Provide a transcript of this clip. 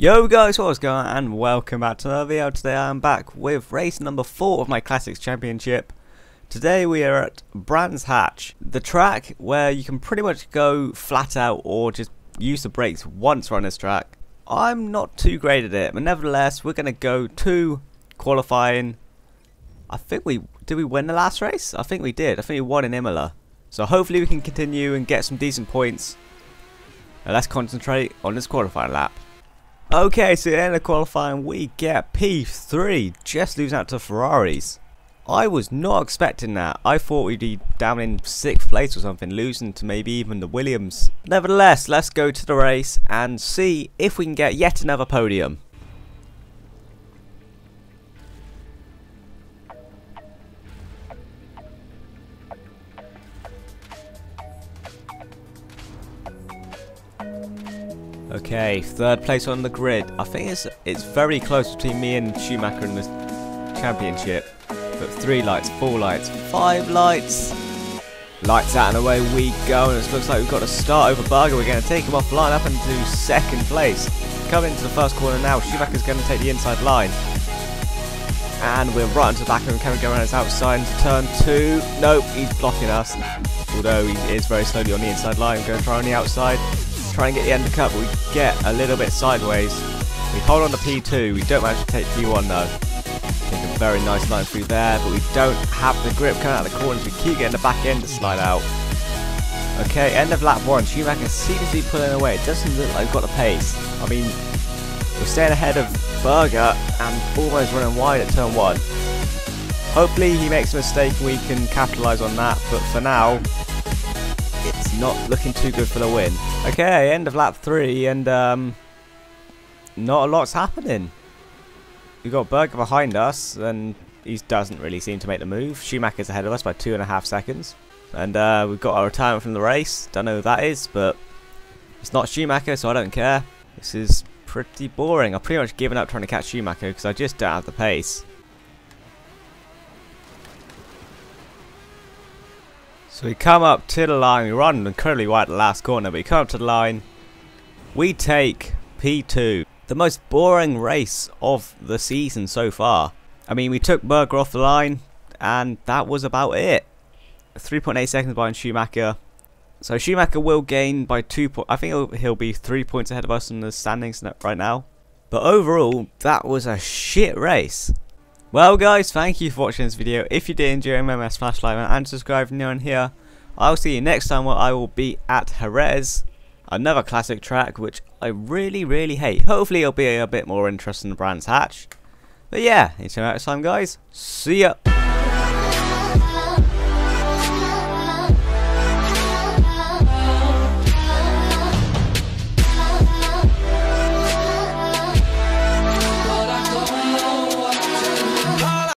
Yo guys, what's going on and welcome back to another video. Today I am back with race number 4 of my Classics Championship. Today we are at Brands Hatch, the track where you can pretty much go flat out or just use the brakes once we're on this track. I'm not too great at it, but nevertheless we're going to go to qualifying. I think we, did we win the last race? I think we did, I think we won in Imola. So hopefully we can continue and get some decent points. Now let's concentrate on this qualifying lap. Okay, so the end of qualifying, we get P3, just losing out to Ferraris. I was not expecting that. I thought we'd be down in 6th place or something, losing to maybe even the Williams. Nevertheless, let's go to the race and see if we can get yet another podium. Okay, third place on the grid. I think it's it's very close between me and Schumacher in the championship. But three lights, four lights, five lights. Lights out and away we go, and it looks like we've got to start over Berger. We're going to take him off line up into second place. Coming into the first corner now, Schumacher's going to take the inside line. And we're right into the back of him. Around his outside into turn two? Nope, he's blocking us. Although he is very slowly on the inside line. We're going to try on the outside try and get the undercut, but we get a little bit sideways. We hold on to P2, we don't manage to take P1 though. Take a very nice line through there, but we don't have the grip coming out of the corners. We keep getting the back end to slide out. Okay, end of lap one. Schumacher seems to be pulling away. It doesn't look like we've got the pace. I mean, we're staying ahead of Berger and almost running wide at turn one. Hopefully he makes a mistake and we can capitalise on that, but for now, it's not looking too good for the win. Okay, end of lap three, and um, not a lot's happening. We've got Berger behind us, and he doesn't really seem to make the move. Schumacher's ahead of us by two and a half seconds. And uh, we've got our retirement from the race. Don't know who that is, but it's not Schumacher, so I don't care. This is pretty boring. I've pretty much given up trying to catch Schumacher because I just don't have the pace. So we come up to the line, we run incredibly wide at the last corner, but we come up to the line, we take P2. The most boring race of the season so far. I mean, we took Berger off the line, and that was about it. 3.8 seconds behind Schumacher. So Schumacher will gain by 2 points. I think he'll, he'll be 3 points ahead of us in the standings right now. But overall, that was a shit race. Well guys, thank you for watching this video. If you did enjoy, to smash like and subscribe if you're new on here. I'll see you next time where I will be at Jerez. Another classic track which I really really hate. Hopefully it'll be a bit more interesting than Brands Hatch. But yeah, until next time guys, see ya!